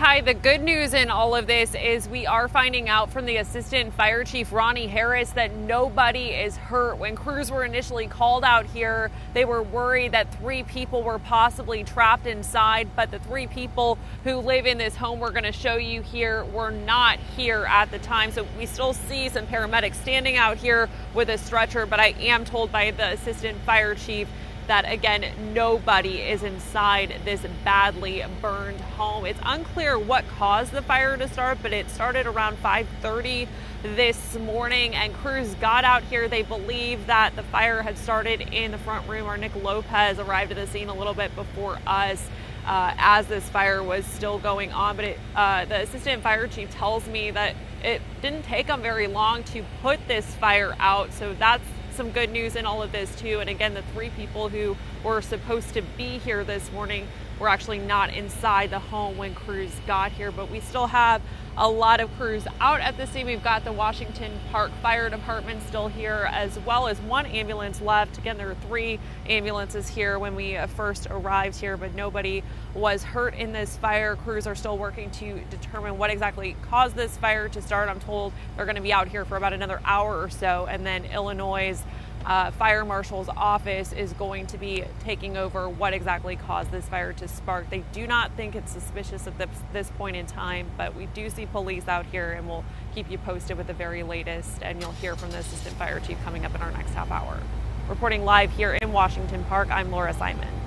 Ty, the good news in all of this is we are finding out from the Assistant Fire Chief Ronnie Harris that nobody is hurt. When crews were initially called out here, they were worried that three people were possibly trapped inside, but the three people who live in this home we're going to show you here were not here at the time. So we still see some paramedics standing out here with a stretcher, but I am told by the Assistant Fire Chief that again nobody is inside this badly burned home. It's unclear what caused the fire to start, but it started around 5:30 this morning and crews got out here. They believe that the fire had started in the front room. Our Nick Lopez arrived at the scene a little bit before us. Uh, as this fire was still going on, but it, uh, the assistant fire chief tells me that it didn't take them very long to put this fire out. So that's some good news in all of this, too. And again, the three people who were supposed to be here this morning were actually not inside the home when crews got here, but we still have a lot of crews out at the scene. We've got the Washington Park Fire Department still here, as well as one ambulance left. Again, there are three ambulances here when we uh, first arrived here, but nobody was hurt in this fire. Crews are still working to determine what exactly caused this fire to start. I'm told they're going to be out here for about another hour or so, and then Illinois' uh, fire marshal's office is going to be taking over what exactly caused this fire to spark. They do not think it's suspicious at this, this point in time, but we do see police out here and we'll keep you posted with the very latest. And you'll hear from the assistant fire chief coming up in our next half hour. Reporting live here in Washington Park, I'm Laura Simon.